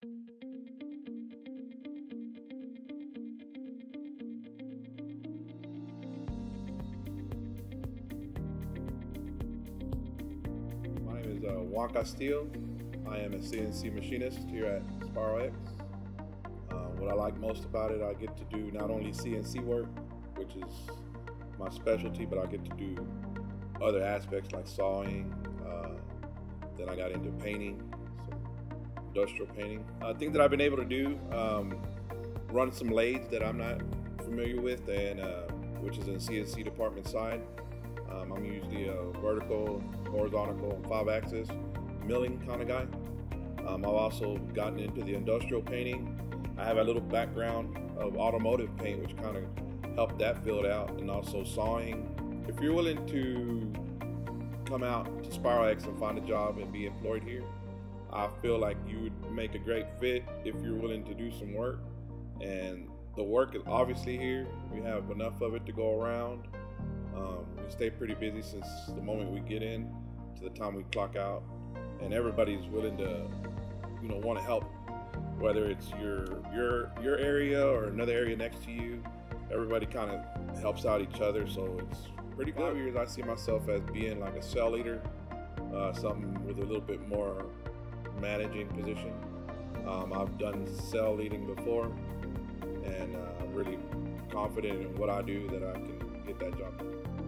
My name is uh, Juan Castillo. I am a CNC machinist here at SpiralX. Uh, what I like most about it, I get to do not only CNC work, which is my specialty, but I get to do other aspects like sawing. Uh, then I got into painting, industrial painting. A thing that I've been able to do, um, run some lathes that I'm not familiar with, and uh, which is in CNC department side. Um, I'm usually a vertical, horizontal, five axis milling kind of guy. Um, I've also gotten into the industrial painting. I have a little background of automotive paint, which kind of helped that field out, and also sawing. If you're willing to come out to Spiral X and find a job and be employed here, I feel like you would make a great fit if you're willing to do some work. And the work is obviously here. We have enough of it to go around. Um, we stay pretty busy since the moment we get in to the time we clock out, and everybody's willing to, you know, want to help. Whether it's your your your area or another area next to you, everybody kind of helps out each other. So it's pretty good. Five years, I see myself as being like a cell leader, uh, something with a little bit more managing position. Um, I've done cell leading before, and uh, I'm really confident in what I do that I can get that job.